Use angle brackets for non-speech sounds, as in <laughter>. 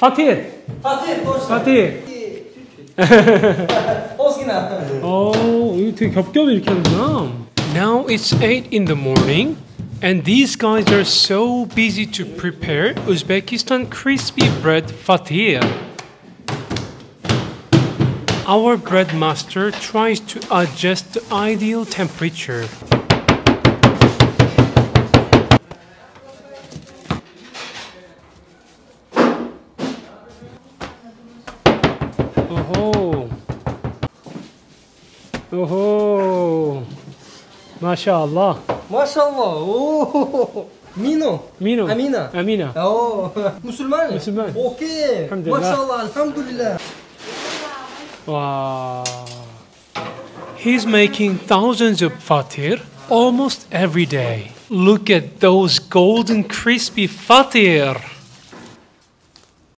파티에 Fatih hoş 파티에 Oskina. 어, 이거 되게 겹겹이 이렇게 하는구나. Now it's 8 in the morning and these guys are so busy to prepare Uzbekistan crispy bread fatir. Our bread master tries to adjust the ideal temperature. Oho. Oho. Mashallah. Mashallah. Oh. Mino. Mino. Amina. Amina. Oh. <laughs> Musulman. Musulman. Okay. Alhamdulillah. Mashallah. Alhamdulillah. Wow. He's making thousands of fatir almost every day. Look at those golden crispy fatir.